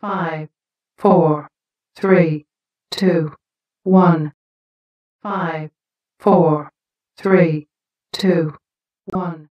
five, four, three, two, one, five, four, three, two, one.